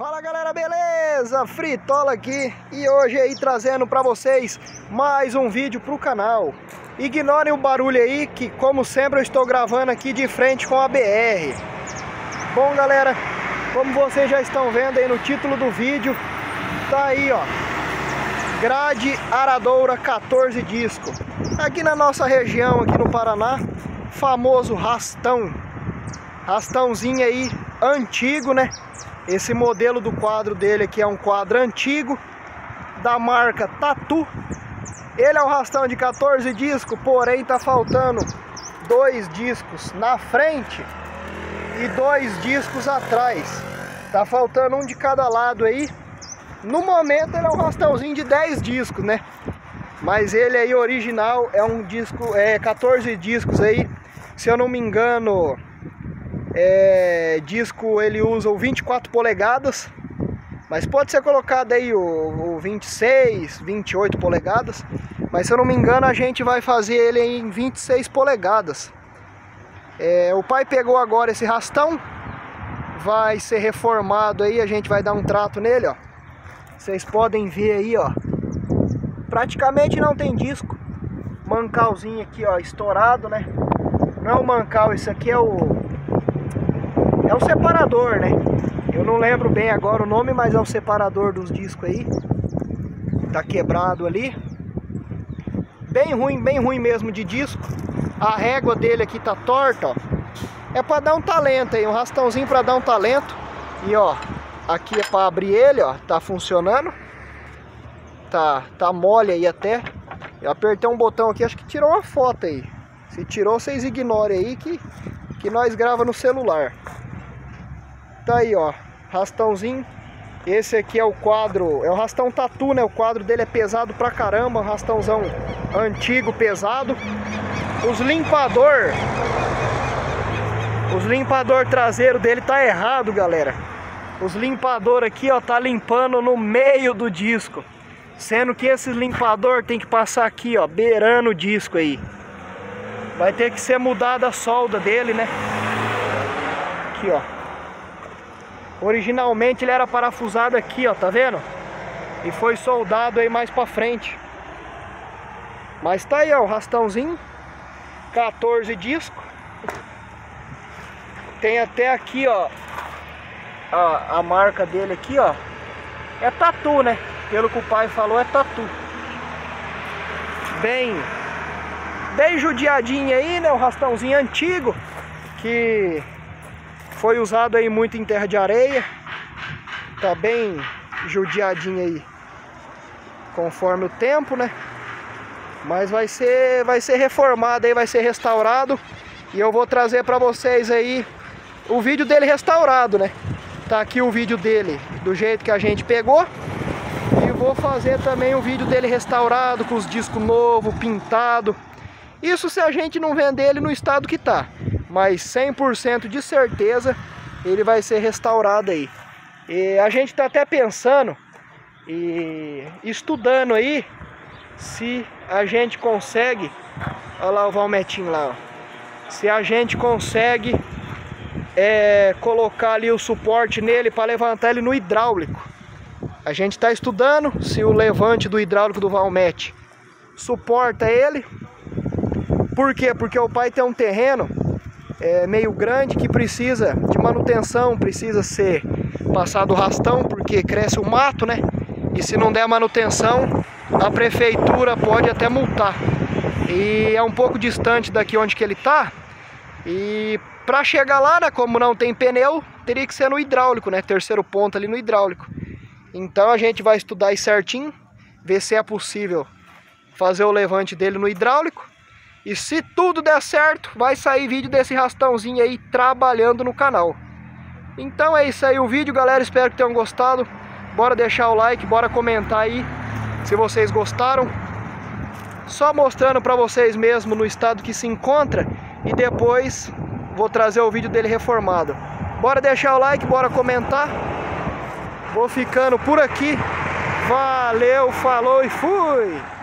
Fala galera, beleza? Fritola aqui e hoje aí trazendo pra vocês mais um vídeo pro canal. Ignorem o barulho aí que como sempre eu estou gravando aqui de frente com a BR. Bom galera, como vocês já estão vendo aí no título do vídeo, tá aí ó, grade aradoura 14 disco. Aqui na nossa região, aqui no Paraná, famoso rastão. Rastãozinho aí antigo, né? Esse modelo do quadro dele aqui é um quadro antigo da marca Tatu. Ele é um rastão de 14 discos, porém tá faltando dois discos na frente e dois discos atrás. Tá faltando um de cada lado aí. No momento ele é um rastãozinho de 10 discos, né? Mas ele aí original é um disco, é 14 discos aí. Se eu não me engano, é, disco ele usa o 24 polegadas, mas pode ser colocado aí o, o 26, 28 polegadas. Mas se eu não me engano a gente vai fazer ele em 26 polegadas. É, o pai pegou agora esse rastão, vai ser reformado aí, a gente vai dar um trato nele, ó. Vocês podem ver aí, ó. Praticamente não tem disco. Mancalzinho aqui, ó, estourado, né? Não é o mancal, esse aqui é o é o separador, né? Eu não lembro bem agora o nome, mas é o separador dos discos aí. Tá quebrado ali. Bem ruim, bem ruim mesmo de disco. A régua dele aqui tá torta, ó. É pra dar um talento aí, um rastãozinho pra dar um talento. E ó, aqui é pra abrir ele, ó, tá funcionando. Tá, tá mole aí até. Eu apertei um botão aqui, acho que tirou uma foto aí. Se tirou, vocês ignorem aí que, que nós grava no celular. Tá aí, ó, rastãozinho. Esse aqui é o quadro, é o rastão tatu, né? O quadro dele é pesado pra caramba, rastãozão antigo, pesado. Os limpador, os limpador traseiro dele tá errado, galera. Os limpador aqui, ó, tá limpando no meio do disco. Sendo que esse limpador tem que passar aqui, ó, beirando o disco aí. Vai ter que ser mudada a solda dele, né? Aqui, ó. Originalmente ele era parafusado aqui, ó, tá vendo? E foi soldado aí mais pra frente. Mas tá aí, ó, o rastãozinho. 14 discos. Tem até aqui, ó, a, a marca dele aqui, ó. É tatu, né? Pelo que o pai falou, é tatu. Bem, bem judiadinho aí, né? O rastãozinho antigo. Que foi usado aí muito em terra de areia. Tá bem judiadinho aí. Conforme o tempo, né? Mas vai ser, vai ser reformado aí, vai ser restaurado. E eu vou trazer para vocês aí o vídeo dele restaurado, né? Tá aqui o vídeo dele do jeito que a gente pegou. E vou fazer também o vídeo dele restaurado, com os discos novos, pintado. Isso se a gente não vender ele no estado que tá mas 100% de certeza ele vai ser restaurado aí. E a gente está até pensando e estudando aí se a gente consegue, olha lá o Valmetinho lá, ó, se a gente consegue é, colocar ali o suporte nele para levantar ele no hidráulico. A gente está estudando se o levante do hidráulico do Valmete suporta ele. Por quê? Porque o pai tem um terreno é, meio grande que precisa de manutenção, precisa ser passado rastão porque cresce o mato, né? E se não der manutenção, a prefeitura pode até multar. E é um pouco distante daqui onde que ele tá. E para chegar lá, né, como não tem pneu, teria que ser no hidráulico, né? Terceiro ponto ali no hidráulico. Então a gente vai estudar aí certinho, ver se é possível fazer o levante dele no hidráulico e se tudo der certo, vai sair vídeo desse rastãozinho aí trabalhando no canal. Então é isso aí o vídeo, galera. Espero que tenham gostado. Bora deixar o like, bora comentar aí se vocês gostaram. Só mostrando pra vocês mesmo no estado que se encontra. E depois vou trazer o vídeo dele reformado. Bora deixar o like, bora comentar. Vou ficando por aqui. Valeu, falou e fui!